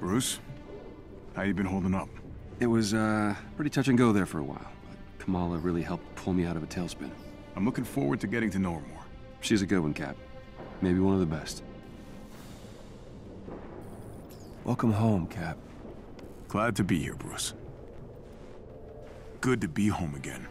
Bruce, how you been holding up? It was, uh, pretty touch and go there for a while, but Kamala really helped pull me out of a tailspin. I'm looking forward to getting to know her more. She's a good one, Cap. Maybe one of the best. Welcome home, Cap. Glad to be here, Bruce. Good to be home again.